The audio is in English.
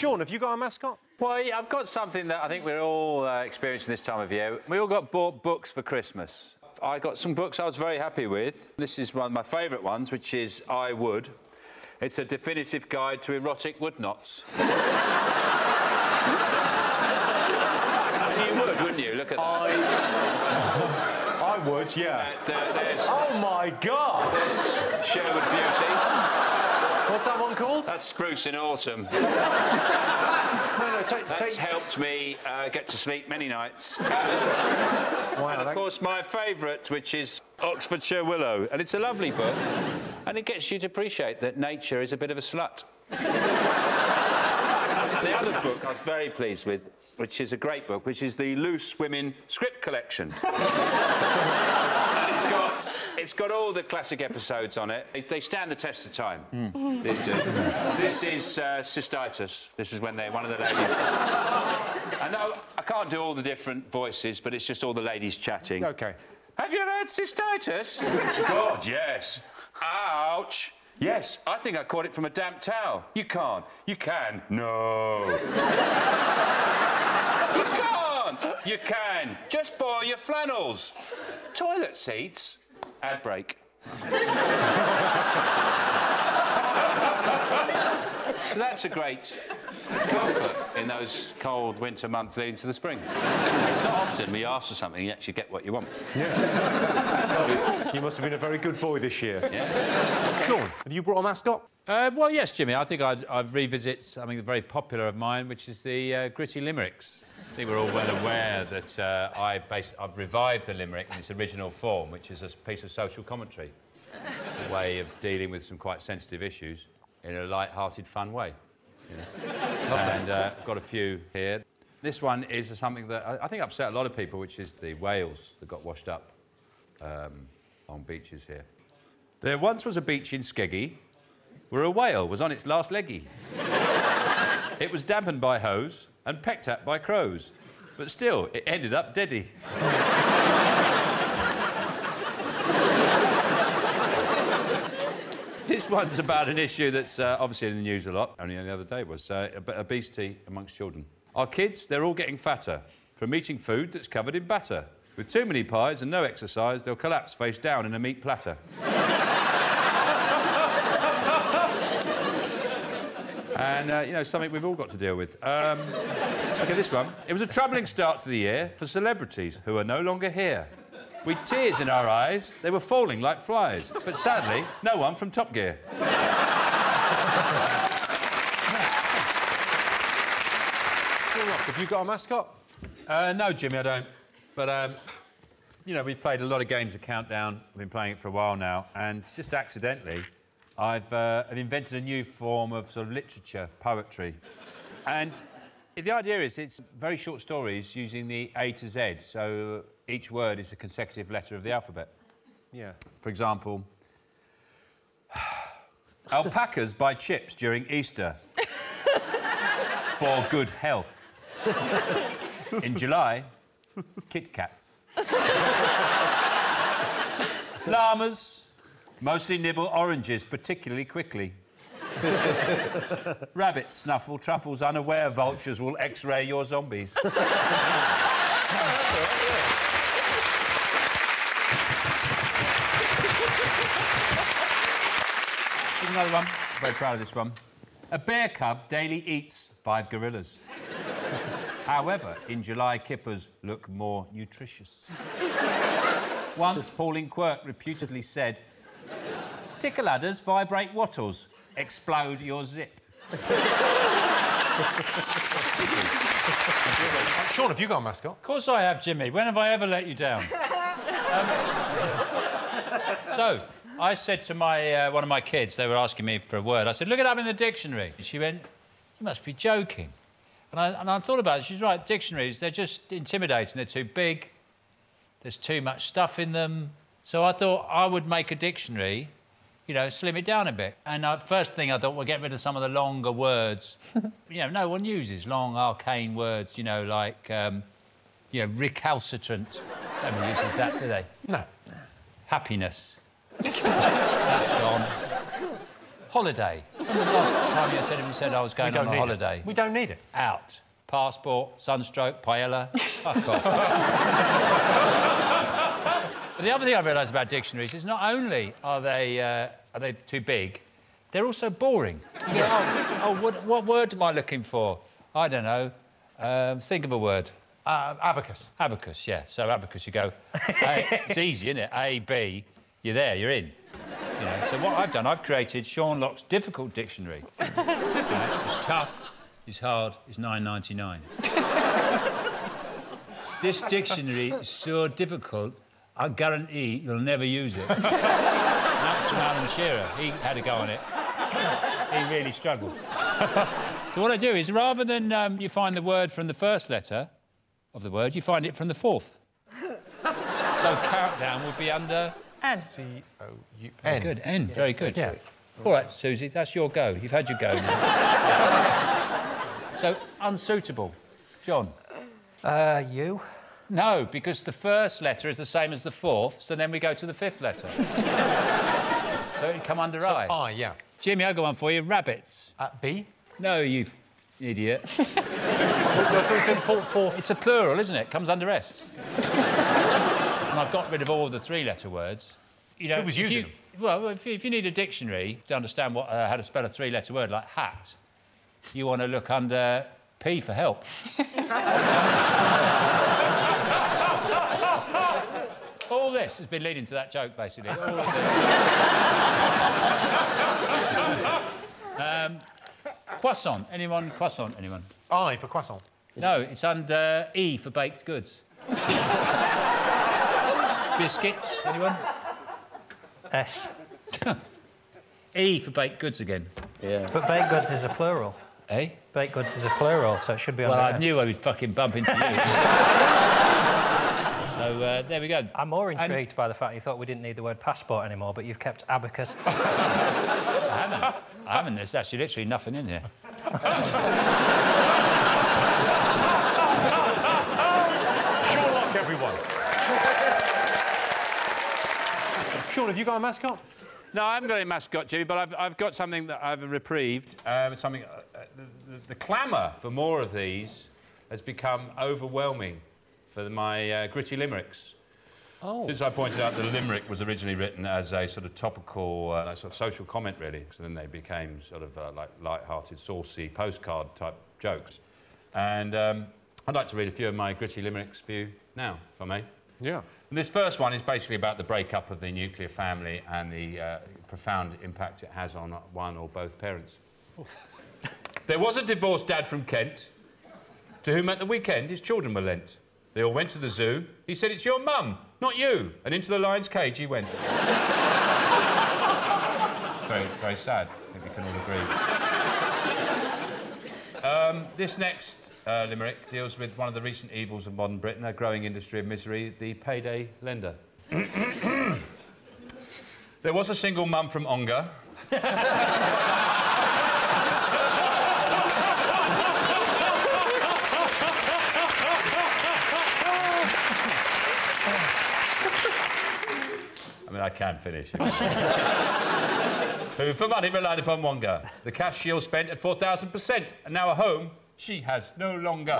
Sean, have you got a mascot? Well, yeah, I've got something that I think we're all uh, experiencing this time of year. We all got bought books for Christmas. I got some books I was very happy with. This is one of my favourite ones, which is I Would. It's a definitive guide to erotic wood knots. you would, wouldn't you? Look at that. I... I would, yeah. Uh, there- there's, Oh, my God! there's Sherwood Beauty. What's that one called? That's spruce in autumn. No, no, take... That's take... helped me uh, get to sleep many nights. Wow, And of course, my favourite, which is Oxfordshire Willow, and it's a lovely book, and it gets you to appreciate that nature is a bit of a slut. the other book I was very pleased with, which is a great book, which is the Loose Women Script Collection. It's got all the classic episodes on it. They, they stand the test of time. These do. This is uh, cystitis. This is when they one of the ladies. I know I can't do all the different voices, but it's just all the ladies chatting. OK. Have you ever had cystitis? God, yes. Ouch. Yes, I think I caught it from a damp towel. You can't. You can. No. you can't. You can. Just borrow your flannels. Toilet seats. Ad break. So that's a great comfort in those cold winter months leading to the spring. It's not often we ask for something and you actually get what you want. You must have been a very good boy this year. Sean, have you brought a mascot? Uh, well, yes, Jimmy. I think I'd, I'd revisit something very popular of mine, which is the uh, gritty limericks. I think we're all well aware that uh, I bas- I've revived the limerick in its original form, which is a piece of social commentary. A way of dealing with some quite sensitive issues in a light-hearted, fun way. you know. and uh, got a few here. This one is something that I, I think upset a lot of people, which is the whales that got washed up um, on beaches here. There once was a beach in Skeggy where a whale was on its last leggy. it was dampened by hose and pecked at by crows, but still, it ended up deady. this one's about an issue that's uh, obviously in the news a lot. Only the other day was uh, ob- obesity amongst children. Our kids, they're all getting fatter from eating food that's covered in batter. With too many pies and no exercise, they'll collapse face down in a meat platter. And, uh, you know, something we've all got to deal with. Um, OK, this one. It was a troubling start to the year for celebrities who are no longer here. With tears in our eyes, they were falling like flies. But sadly, no one from Top Gear. Have you got a mascot? Uh, no, Jimmy, I don't. But, um, you know, we've played a lot of games of Countdown. I've been playing it for a while now. And just accidentally, I've, uh, I've invented a new form of sort of literature, poetry. And the idea is it's very short stories using the A to Z. So each word is a consecutive letter of the alphabet. Yeah. For example, alpacas buy chips during Easter for good health. In July, Kit Kats. Llamas mostly nibble oranges particularly quickly. Rabbits snuffle truffles unaware vultures will x-ray your zombies. Here's another one. Very proud of this one. A bear cub daily eats five gorillas. However, in July, kippers look more nutritious. Once, Pauline Quirk reputedly said, Tickle ladders vibrate wattles, explode your zip. Sean, have you got a mascot? Of course I have, Jimmy. When have I ever let you down? Um, so, I said to my uh, one of my kids, they were asking me for a word. I said, look it up in the dictionary. And she went, you must be joking. And I, and I thought about it. She's right, dictionaries, they're just intimidating. They're too big. There's too much stuff in them. So I thought I would make a dictionary, you know, slim it down a bit. And uh, first thing I thought, we'll get rid of some of the longer words. you know, no one uses long, arcane words, you know, like, um, you know, recalcitrant. No one uses that, do they? No. Happiness. That's gone. Holiday. When was the last time you said, you said I was going on a holiday? It. We don't need it. Out. Passport, sunstroke, paella. Fuck off. but the other thing I realised about dictionaries is not only are they, uh, are they too big, they're also boring. Go, oh, oh what, what word am I looking for? I don't know. Um, think of a word. Uh, abacus. Abacus, yeah. So abacus, you go. A, it's easy, isn't it? A, B. You're there. You're in. You know. So what I've done, I've created Sean Lock's difficult dictionary. You know, it's tough. It's hard. It's 9.99. this dictionary is so difficult. I guarantee you'll never use it. That's from Alan Shearer. He had a go on it. he really struggled. so what I do is, rather than um, you find the word from the first letter of the word, you find it from the fourth. so countdown would be under N. C O U very N. good. N. Very good. Yeah. All right, Susie, that's your go. You've had your go now. so unsuitable, John. Uh, you. No, because the first letter is the same as the fourth, so then we go to the fifth letter. so it'd come under I. I, yeah. Jimmy, I've got one for you. Rabbits. Uh, B. No, you idiot. It's a plural, isn't it? Comes under S. and I've got rid of all the three-letter words. You know, Who was using you- them? Well, if you, if you need a dictionary to understand what, uh, how to spell a three-letter word like hat, you want to look under P for help. all this has been leading to that joke, basically. All of this. um, croissant. Anyone? Croissant. Anyone? I for croissant. No, it's under E for baked goods. Biscuits, anyone? S. E for baked goods again. Yeah. But baked goods is a plural. Eh? Baked goods is a plural, so it should be on Well, the I F. knew I would fucking bump into you. so uh, there we go. I'm more And- intrigued by the fact you thought we didn't need the word passport anymore, but you've kept abacus. I haven't. I haven't. There's actually literally nothing in here. Sean Lock, everyone. Sean, have you got a mascot? No, I haven't got any mascot, Jimmy, but I've, I've got something that I've reprieved. Um, something. Uh, uh, the, the, the clamour for more of these has become overwhelming for my uh, gritty limericks. Oh. Since I pointed out the limerick was originally written as a sort of topical, uh, sort of social comment, really, so then they became sort of uh, like light-hearted, saucy postcard type jokes. And um, I'd like to read a few of my gritty limericks for you now, if I may. Yeah. And this first one is basically about the breakup of the nuclear family and the uh, profound impact it has on one or both parents. there was a divorced dad from Kent to whom at the weekend his children were lent. They all went to the zoo. He said, It's your mum, not you. And into the lion's cage he went. very, very sad. I think we can all agree. Um, this next uh, limerick deals with one of the recent evils of modern Britain, a growing industry of misery, the payday lender. there was a single mum from Ongar. I can finish. Who, for money, relied upon Wonga. The cash she'll spent at 4,000%, and now a home, she has no longer.